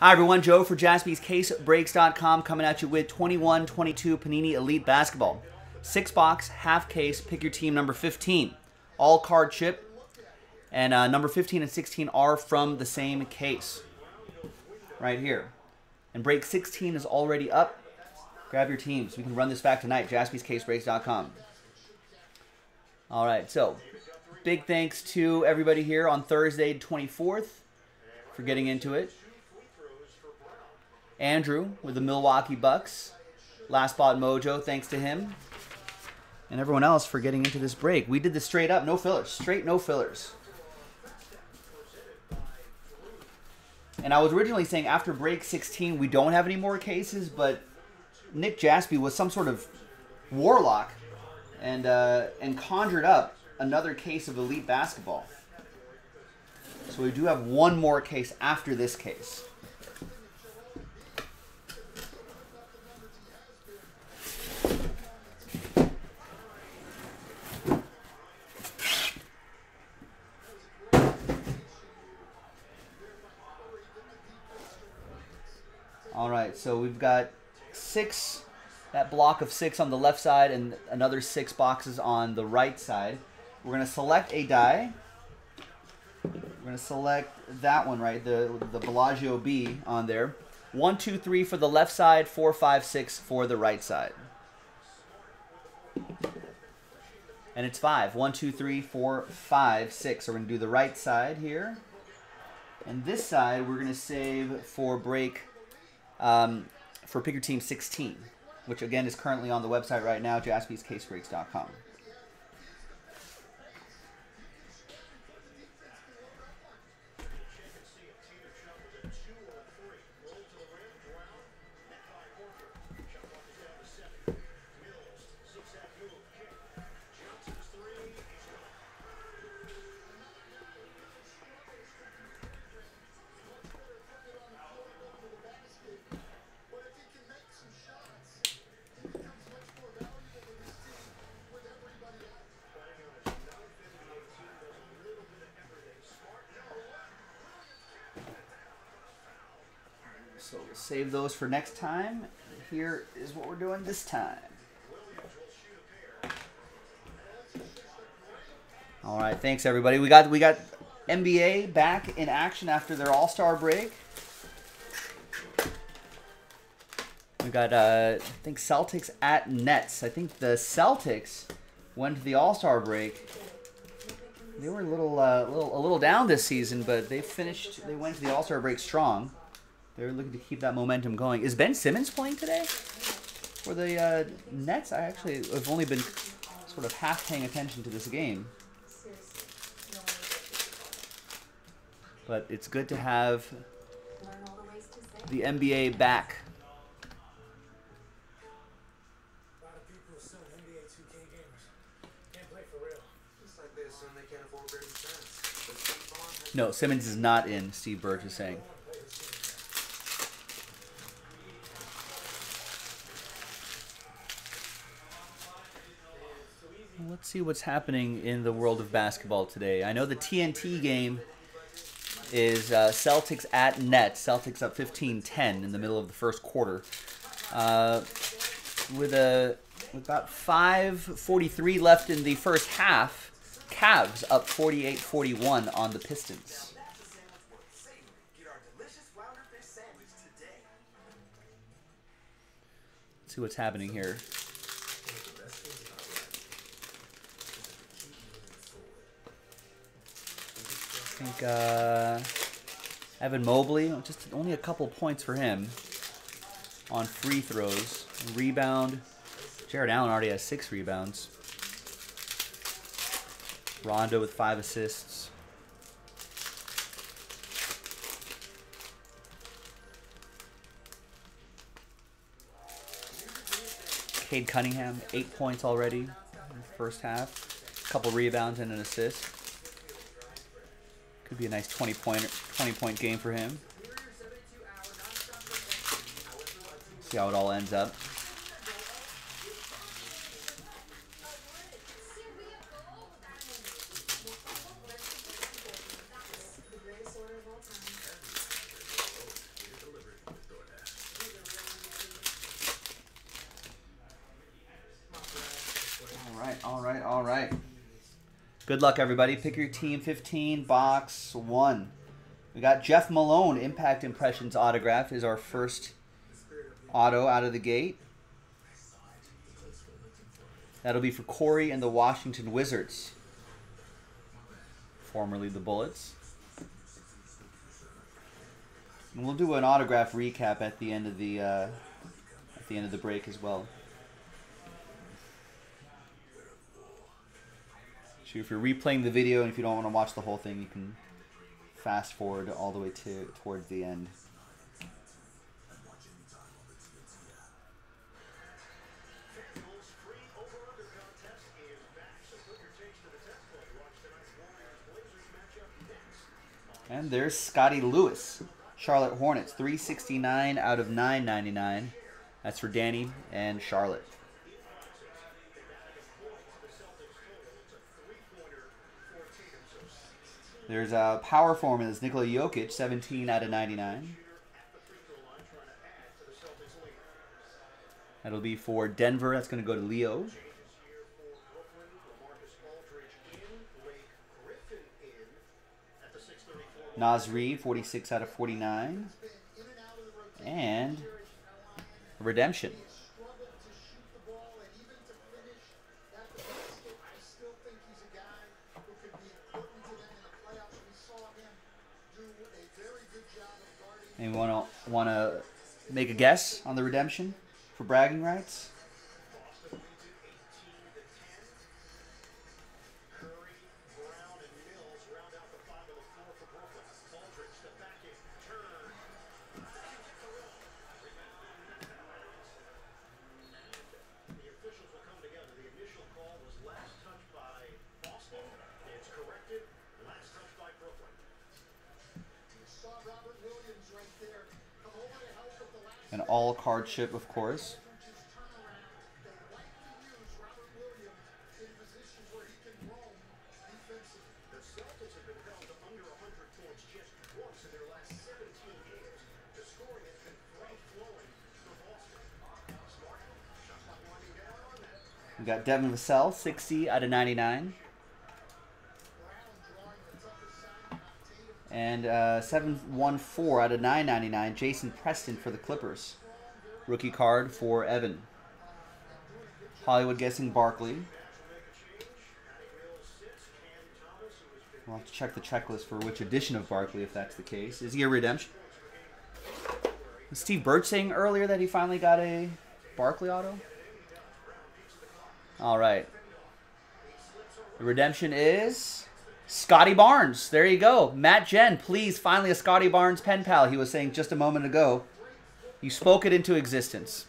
Hi, everyone. Joe for jaspyscasebreaks.com coming at you with 21 22 Panini Elite Basketball. Six box, half case, pick your team number 15. All card chip. And uh, number 15 and 16 are from the same case. Right here. And break 16 is already up. Grab your teams. We can run this back tonight. jaspyscasebreaks.com. All right, so big thanks to everybody here on Thursday, 24th, for getting into it. Andrew with the Milwaukee Bucks. Last spot mojo, thanks to him. And everyone else for getting into this break. We did this straight up, no fillers. Straight no fillers. And I was originally saying after break 16, we don't have any more cases, but Nick Jaspy was some sort of warlock and uh, and conjured up another case of elite basketball. So we do have one more case after this case. All right, so we've got six, that block of six on the left side and another six boxes on the right side. We're going to select a die. We're going to select that one, right, the, the Bellagio B on there. One, two, three for the left side, four, five, six for the right side. And it's five. One, two, three, four, five, six. So we're going to do the right side here. And this side, we're going to save for break um, for Pick Your Team 16, which again is currently on the website right now, jaspyscasebreaks.com. save those for next time. Here is what we're doing this time. All right, thanks everybody. We got we got NBA back in action after their All Star break. We got uh, I think Celtics at Nets. I think the Celtics went to the All Star break. They were a little, uh, little a little down this season, but they finished. They went to the All Star break strong. They're looking to keep that momentum going. Is Ben Simmons playing today for the uh, Nets? I actually have only been sort of half paying attention to this game. But it's good to have the NBA back. A lot of people assume NBA 2K gamers can't play for real. Just like they assume they can't afford Brady Simmons. But Steve Bond has No, Simmons is not in, Steve Burch is saying. Let's see what's happening in the world of basketball today. I know the TNT game is uh, Celtics at net. Celtics up 15-10 in the middle of the first quarter. Uh, with a with about 5:43 left in the first half, Cavs up 48-41 on the Pistons. Let's see what's happening here. Think uh, Evan Mobley, just only a couple points for him on free throws. Rebound. Jarrett Allen already has six rebounds. Rondo with five assists. Cade Cunningham, eight points already in the first half. A couple rebounds and an assist. Could be a nice 20 point 20 point game for him. See how it all ends up. Good luck, everybody. Pick your team 15, box one. We got Jeff Malone, Impact Impressions autograph, is our first auto out of the gate. That'll be for Corey and the Washington Wizards, formerly the Bullets. And we'll do an autograph recap at the end of the uh, at the end of the break as well. So if you're replaying the video and if you don't want to watch the whole thing, you can fast forward all the way to towards the end. And there's Scottie Lewis, Charlotte Hornets, 369 out of 999. That's for Danny and Charlotte. There's a power formulas, Nikola Jokic, 17 out of 99. That'll be for Denver. That's going to go to Leo. Nasri, 46 out of 49. And Redemption. Want to make a guess on the Redemption for bragging rights? Down of course. We got Devin Vassell, 60 out of 99. And uh, 714 out of 999, Jason Preston for the Clippers. Rookie card for Evan. Hollywood guessing Barkley. We'll have to check the checklist for which edition of Barkley, if that's the case. Is he a redemption? Was Steve Birch saying earlier that he finally got a Barkley auto? All right. The redemption is Scottie Barnes. There you go. Matt Jen, please, finally a Scottie Barnes pen pal. He was saying just a moment ago. You spoke it into existence.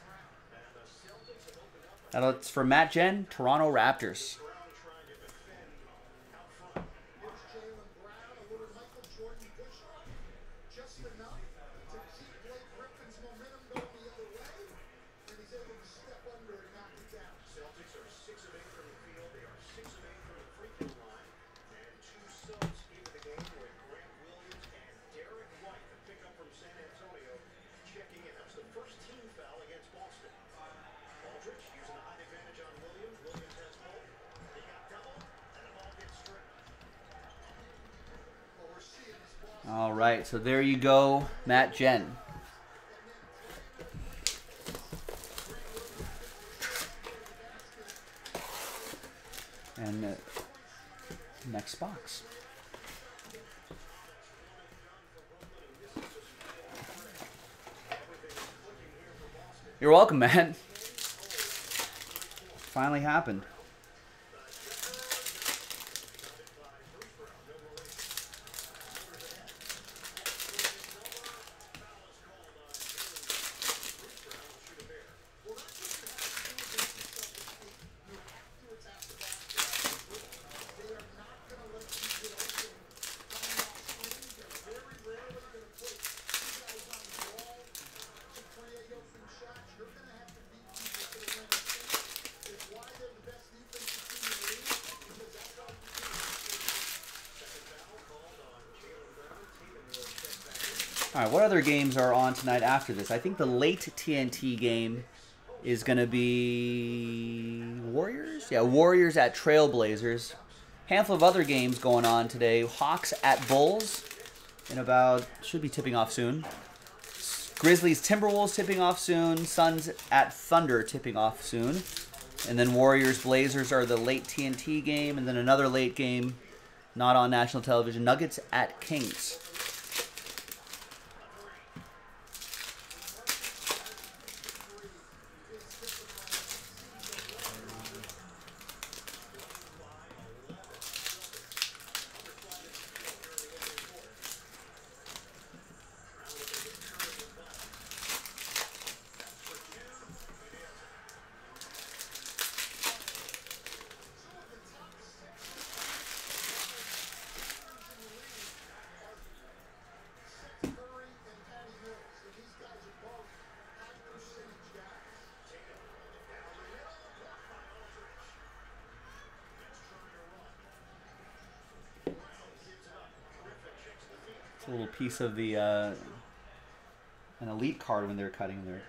That's for Matt Jen, Toronto Raptors. So there you go, Matt Jen. And uh, next box. You're welcome, man. Finally happened. create open shots. You're going to have to beat people to the rim. It's why they're the best defensive team in the league, because that's all you do. All right, what other games are on tonight after this? I think the late TNT game is going to be Warriors. Yeah, Warriors at Trailblazers. Handful of other games going on today. Hawks at Bulls in about should be tipping off soon. Grizzlies Timberwolves tipping off soon. Suns at Thunder tipping off soon. And then Warriors Blazers are the late TNT game, and then another late game, not on national television. Nuggets at Kings. Curry and Patty Mills, and these guys are both high percentage guys. It's a little piece of the uh, an elite card when they're cutting there.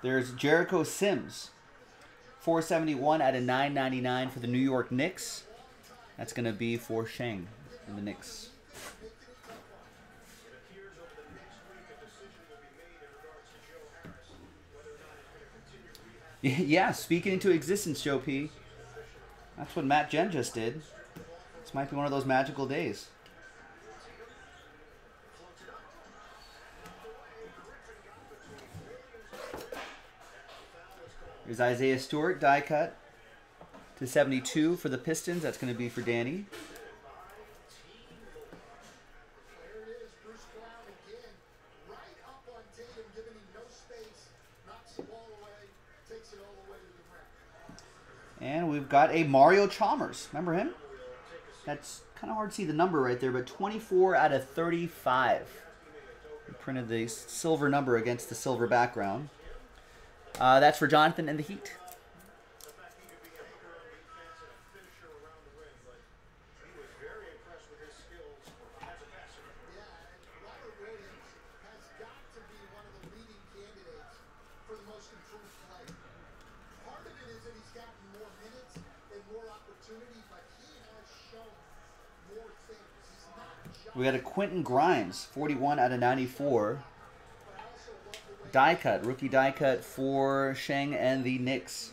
There's Jericho Sims, 471 out of 999 for the New York Knicks. That's going to be for Shang in the Knicks. Yeah, speaking into existence, Joe P. That's what Matt Jen just did. This might be one of those magical days. There's Isaiah Stewart, die cut to 72 for the Pistons. That's going to be for Danny. There it is, Bruce Brown again, right up on Tatum, giving him no space, knocks the ball away, takes it all the way to the rim. And we've got a Mario Chalmers. Remember him? That's kind of hard to see the number right there, but 24 out of 35. We printed the silver number against the silver background. Uh, that's for Jonathan and the Heat. We got a Quentin Grimes, 41 out of 94. Die cut, rookie die cut for Sheng and the Knicks.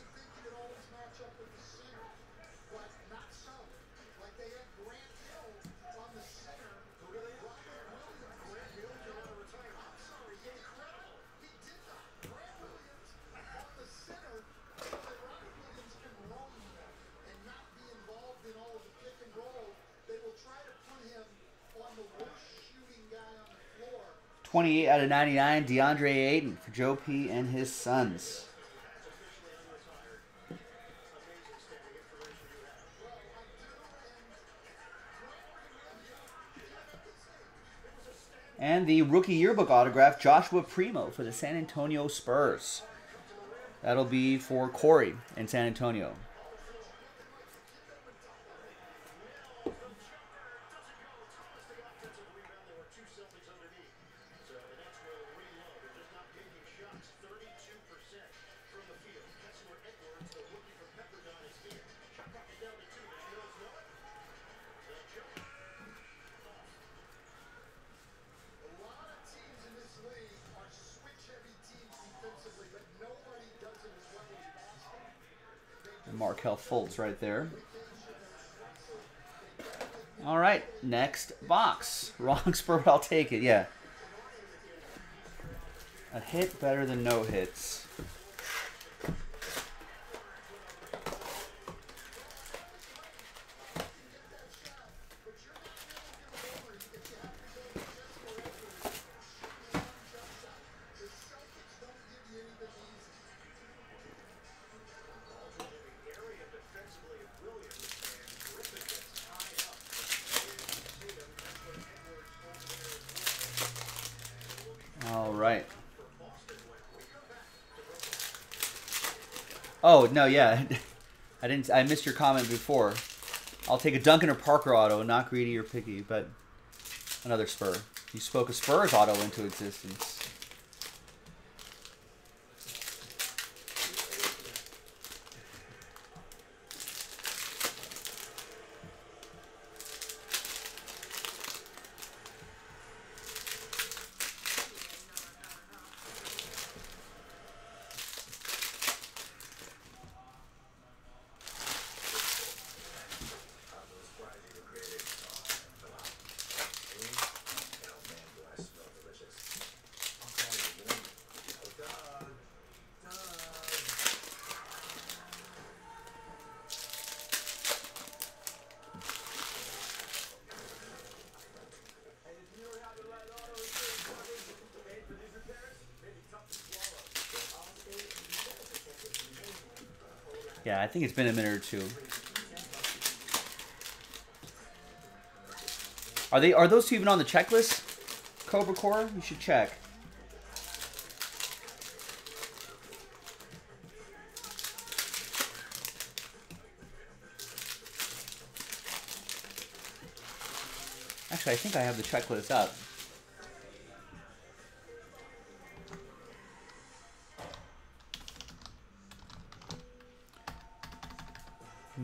28 out of 99, DeAndre Ayton for Joe P and his sons. And the rookie yearbook autograph, Joshua Primo for the San Antonio Spurs. That'll be for Corey in San Antonio. Markelle Fultz right there. All right, next box. Wrong spur, but I'll take it. Yeah. A hit better than no hits. Oh no, yeah, I didn't. I missed your comment before. I'll take a Duncan or Parker auto, not greedy or picky, but another Spur. You spoke a Spurs auto into existence. Think it's been a minute or two. Are they are those two even on the checklist? Cobra Core? You should check. Actually, I think I have the checklist up.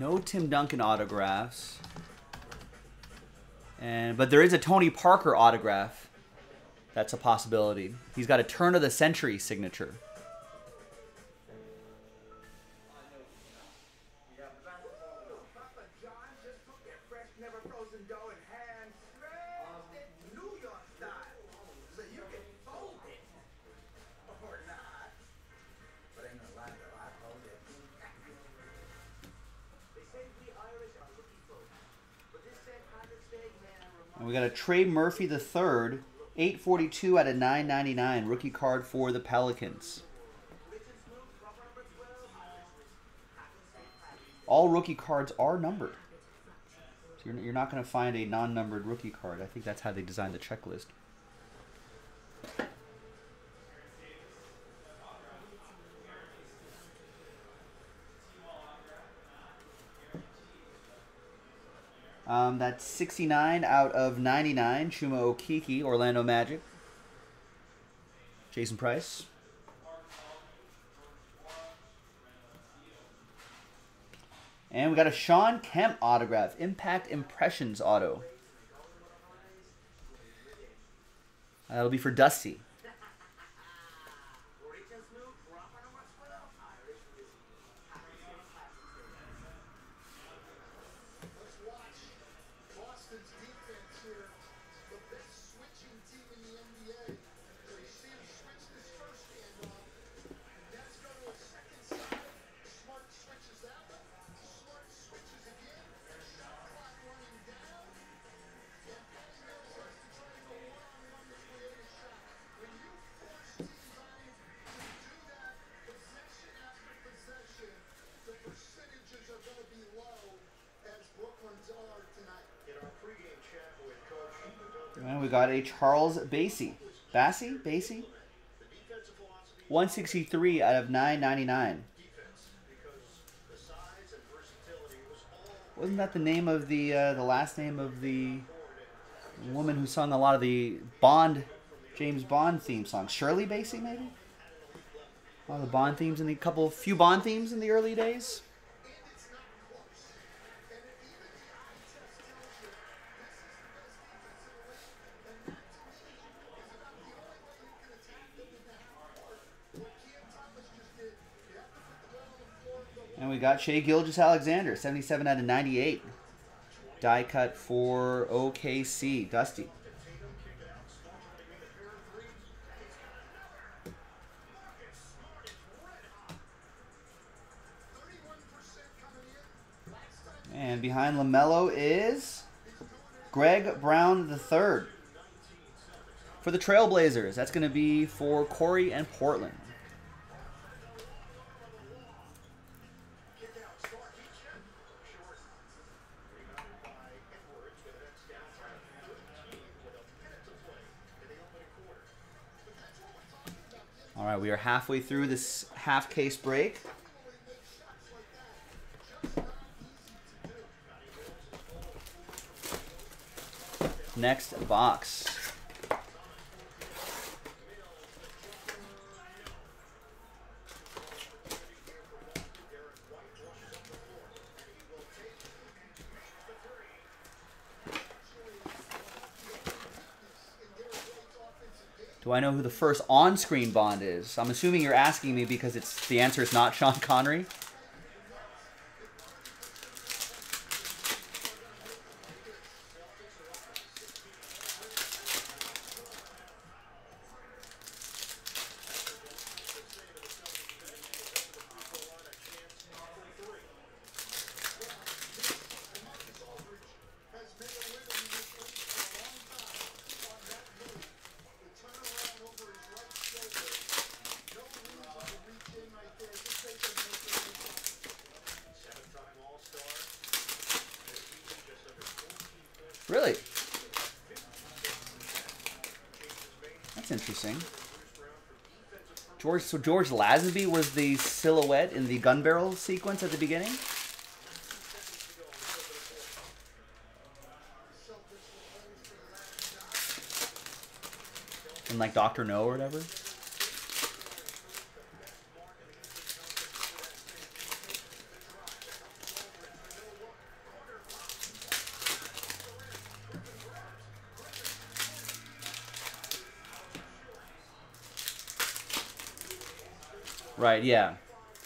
No Tim Duncan autographs. And but there is a Tony Parker autograph. That's a possibility. He's got a turn of the century signature. Trey Murphy third, 842 out of 999 rookie card for the Pelicans. All rookie cards are numbered. So you're, you're not going to find a non-numbered rookie card. I think that's how they designed the checklist. Um, that's 69 out of 99. Chuma Okeke, Orlando Magic. Jason Price. And we got a Shawn Kemp autograph. Impact Impressions auto. That'll be for Dusty. And we got a Charles Basie. Bassey? Basie? the defensive philosophy 163 out of 999. defense because the size and versatility was all Wasn't that the name of the uh, the last name of the woman who sung a lot of the Bond, James Bond theme songs? Shirley Bassey, maybe. A lot of the Bond themes in the couple, few Bond themes in the early days. Got Shai Gilgeous-Alexander, 77 out of 98. Die cut for OKC. Dusty. And behind LaMelo is Greg Brown III. For the Trailblazers, that's going to be for Corey and Portland. We are halfway through this half case break. Next box. I know who the first on-screen Bond is? I'm assuming you're asking me because it's the answer is not Sean Connery. has made a living in this league for a long time on that move. The turnaround over his right shoulder. No reason to reach in right there. Just take a make it Really? Interesting. George, so George Lazenby was the silhouette in the gun barrel sequence at the beginning. And like Doctor No or whatever. Right, yeah.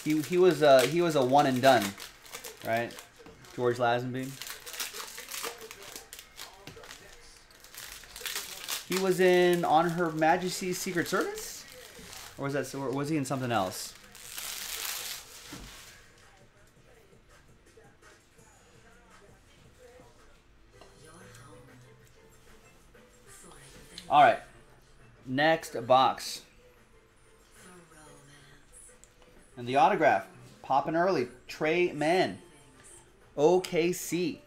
He he was uh he was a one and done, right? George Lazenby. He was in On Her Majesty's Secret Service, or was that or was he in something else? All right. Next box. And the autograph, popping early, Tre Mann, OKC.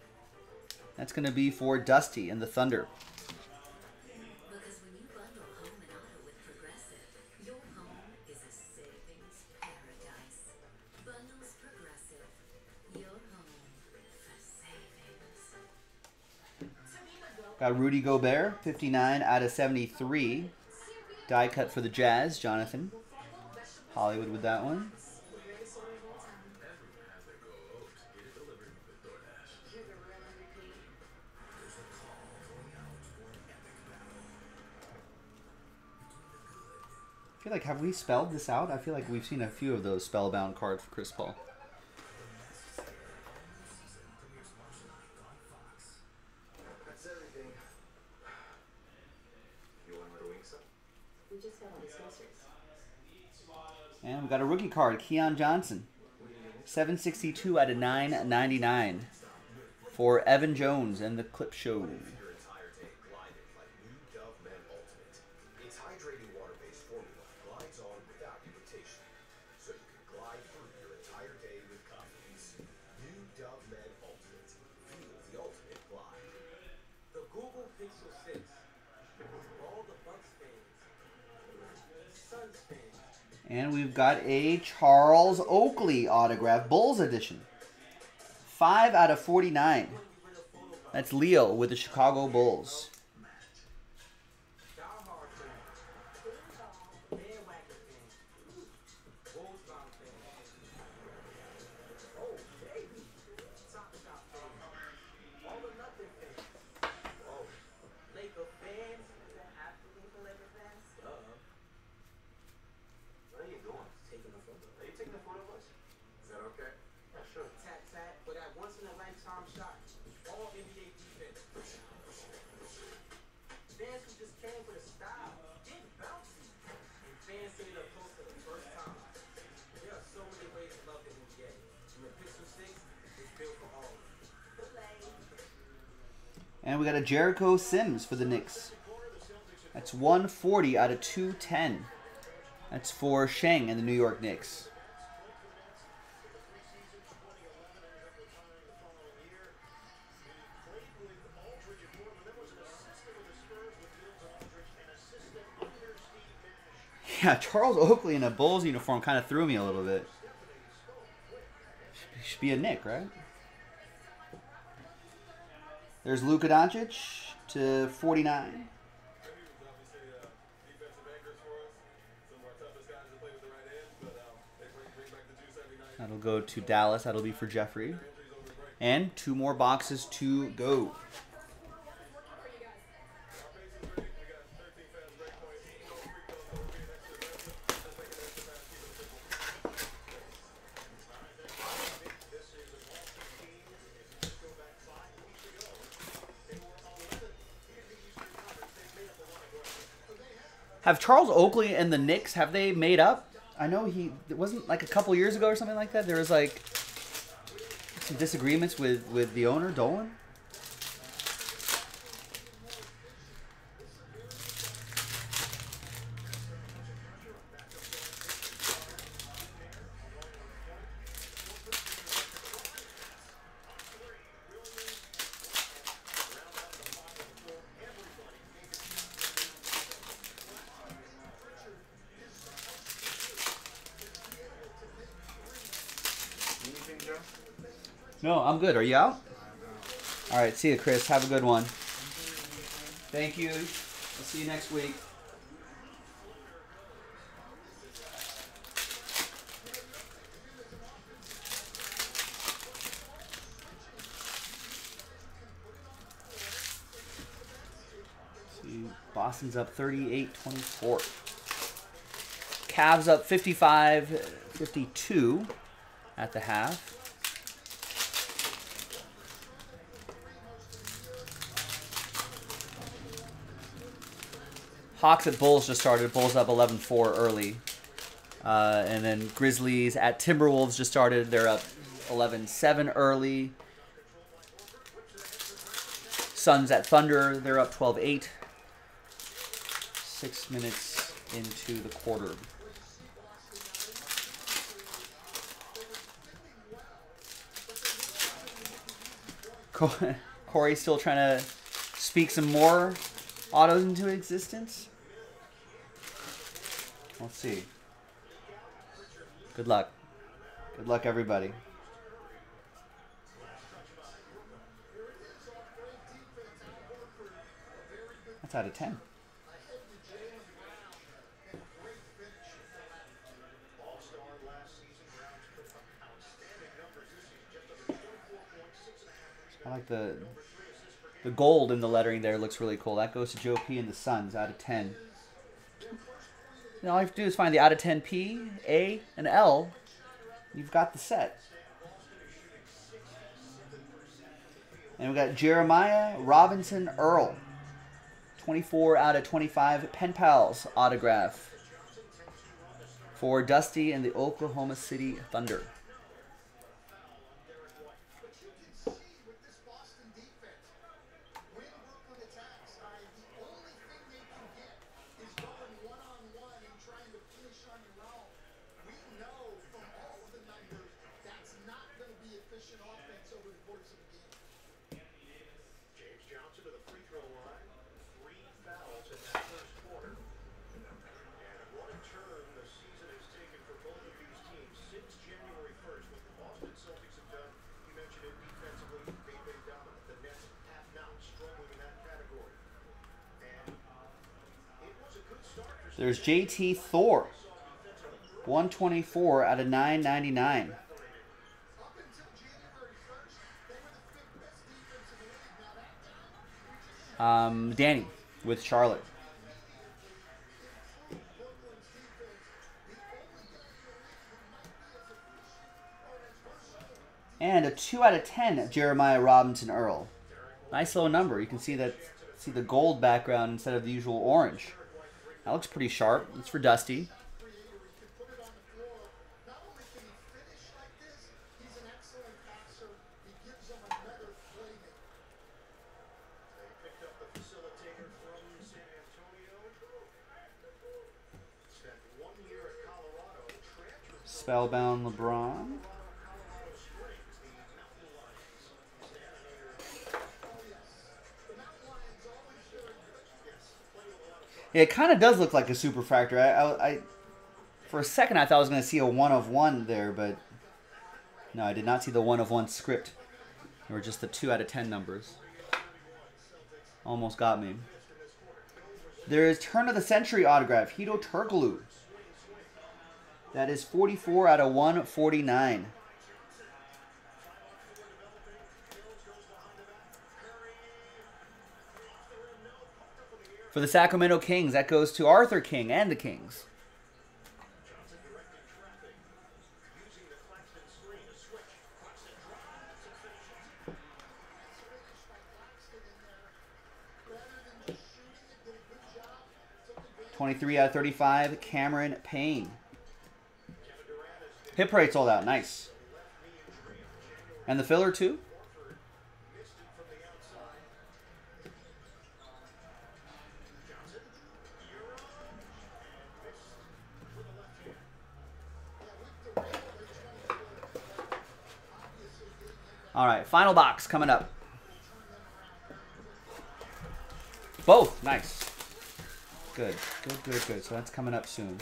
That's going to be for Dusty and the Thunder. Got Rudy Gobert, 59 out of 73. Die cut for the Jazz, Jonathan. Hollywood with that one. I feel like have we spelled this out? I feel like we've seen a few of those spellbound cards for Chris Paul. Card, Keon Johnson. 762 out of 999 for Evan Jones and the Clip Show. And we've got a Charles Oakley autograph, Bulls edition. 5 out of 49. That's Leo with the Chicago Bulls. And we got a Jericho Sims for the Knicks. That's 140 out of 210. That's for Sheng and the New York Knicks. Yeah, Charles Oakley in a Bulls uniform kind of threw me a little bit. Should be a Nick, right? There's Luka Doncic to 49. That'll go to Dallas. That'll be for Jeffrey. And two more boxes to go. Have Charles Oakley and the Knicks have they made up? I know he it wasn't like a couple years ago or something like that. There was like some disagreements with with the owner Dolan. No, Good. Are you out? All right. See you, Chris. Have a good one. Thank you. I'll see you next week. Boston's up 38 24. Cavs up 55 52 at the half. Hawks at Bulls just started. Bulls up 11 4 early. Uh, and then Grizzlies at Timberwolves just started. They're up 11 7 early. Suns at Thunder. They're up 12 8. Six minutes into the quarter. Co- Corey's still trying to speak some more autos into existence. Let's see. Good luck. Good luck, everybody. That's out of 10. All-star last season. Browns put up outstanding numbers this season. Just under 24 points, six and a half I like the the gold in the lettering there looks really cool. That goes to Joe P and the Suns out of 10. And all you have to do is find the out of 10 P, A, and L. You've got the set. And we've got Jeremiah Robinson Earl. 24 out of 25 Pen Pals autograph for Dusty and the Oklahoma City Thunder. But you can see with this Boston defense, when Brooklyn attacks, I, the only thing they can get is going one on one and trying to finish on your own. We know from all of the numbers that's not going to be efficient offense over the course of the game. James Johnson to the free throw line. Three fouls in that first quarter. And what a turn the season has taken for both of these teams since January 1st. What the Boston Celtics have done, you mentioned it defensively, they've been dominant. The Nets have not struggling in that category. And it was a good start for There's JT Thor. 124 out of 999. Up until January 1st, they were the fifth best defense in the league. Now that time, Um, Danny with Charlotte. And a 2 out of 10 Jeremiah Robinson Earl. Nice low number. You can see that see the gold background instead of the usual orange. That looks pretty sharp. It's for Dusty. It kind of does look like a superfractor. I, I, I, for a second, I thought I was going to see a one of one there, but no, I did not see the one of one script. They were just the two out of ten numbers. Almost got me. There is turn of the century autograph, Hedo Turkoglu. That is 44 out of 149. For the Sacramento Kings, that goes to Arthur King and the Kings. 23 out of 35, Cameron Payne. Hip rate sold out. Nice. And the filler, too? All right, final box coming up. Both. Nice. Good. Good, good, good. So that's coming up soon.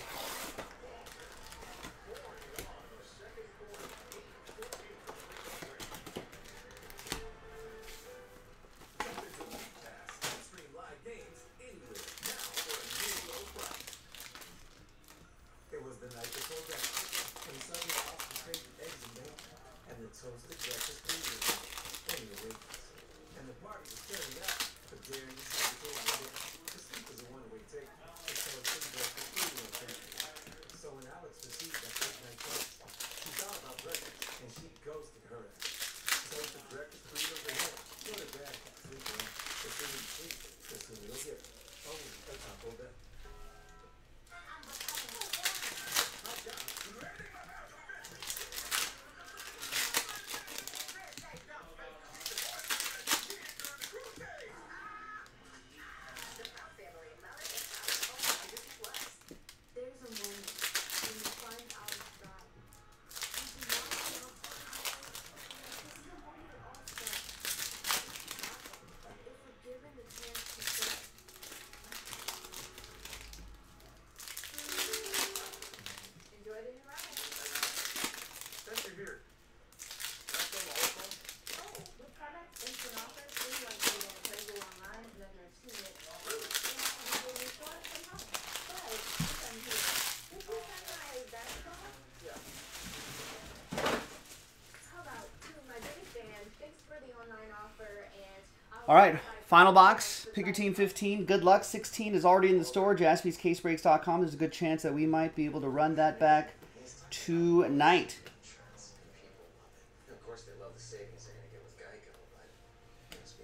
There's a moment when you find out that this is not enough. This is the moment it all starts. If we're given the chance to say, enjoy the new ride. Spencer here. That's on the whole phone? Oh, with products instant offers, things like being able to go online and never have seen it. Really? Yeah, you will restore it somehow. But, since I'm here, did you send my basketball? Yeah. How about two of my biggest fans, thanks for the online offer, and I'll All right, final box. Pick your team 15. Good luck. 16 is already in the store. JaspysCaseBreaks.com. There's a good chance that we might be able to run that back tonight.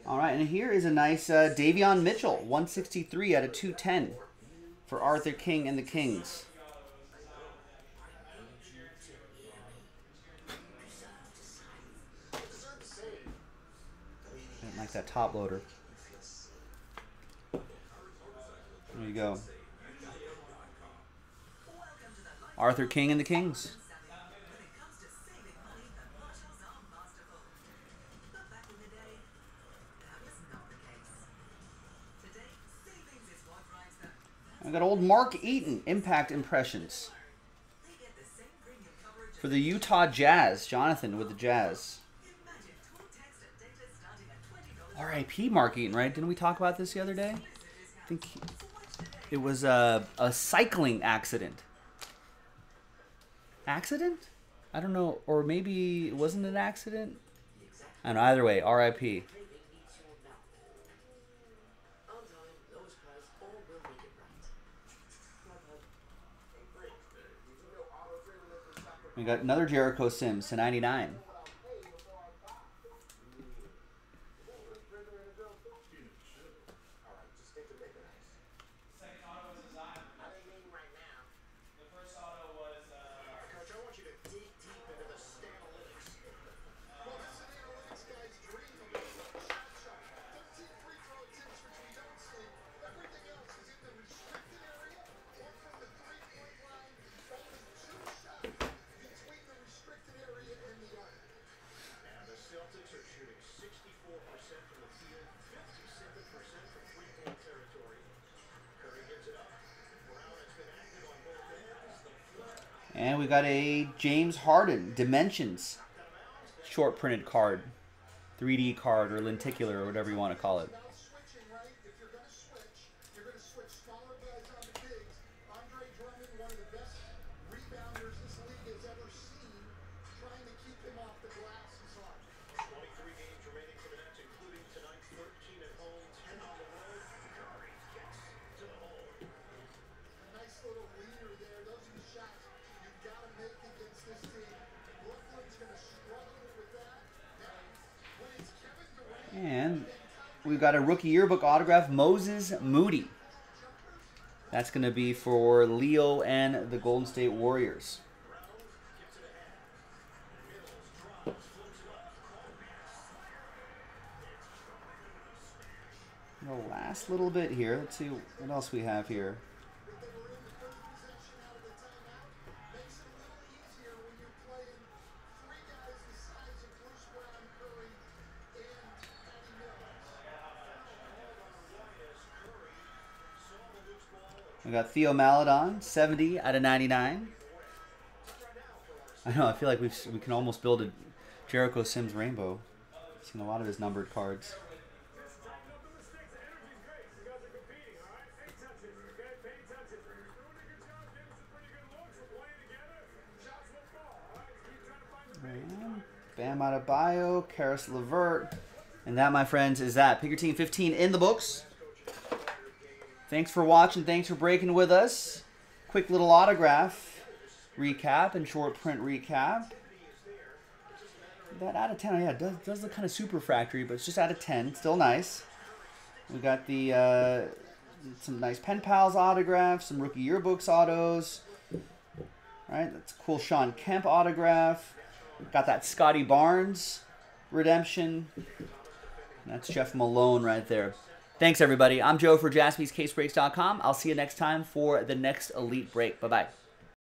All right, and here is a nice uh, Davion Mitchell, 163 out of 210 for Arthur King and the Kings. Didn't like that top loader. There you go. Arthur King and the Kings. I got old Mark Eaton Impact Impressions for the Utah Jazz. Jonathan with the Jazz. R.I.P. Mark Eaton, right? Didn't we talk about this the other day? I think he- it was a, a cycling accident. Accident? I don't know, or maybe it wasn't an accident. I don't know. Either way, R.I.P. We got another Jericho Sims to 99. And we got a James Harden Dimensions short printed card. 3D card or lenticular or whatever you want to call it. Got a rookie yearbook autograph, Moses Moody. That's going to be for Leo and the Golden State Warriors. The last little bit here. Let's see what else we have here. We got Theo Maledon, 70 out of 99. I know. I feel like we we can almost build a Jericho Sims rainbow. Seen a lot of his numbered cards. And Bam Adebayo, Caris LeVert. And that, my friends, is that. Pick your team 15 in the books. Thanks for watching. Thanks for breaking with us. Quick little autograph recap and short print recap. that out of 10, yeah, does, does look kind of super factory, but it's just out of 10. Still nice. We got the uh, some nice pen pals autographs, some rookie yearbooks autos. All right, that's cool Shawn Kemp autograph. Got that Scottie Barnes redemption. That's Jeff Malone right there. Thanks, everybody. I'm Joe for jaspyscasebreaks.com. I'll see you next time for the next Elite Break. Bye bye.